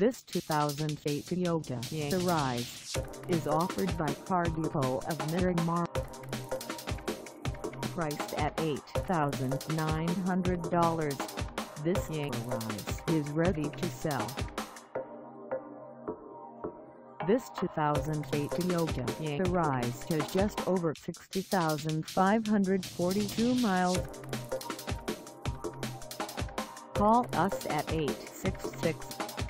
This 2008 Toyota Yaris is offered by Car Depot of Miramar. Priced at $8,900, this Yaris is ready to sell. This 2008 Toyota Yaris has just over 60,542 miles. Call us at 866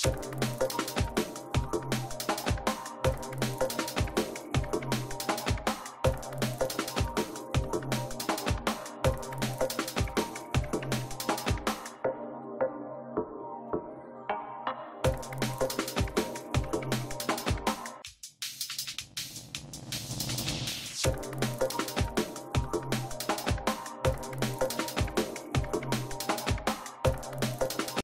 Thank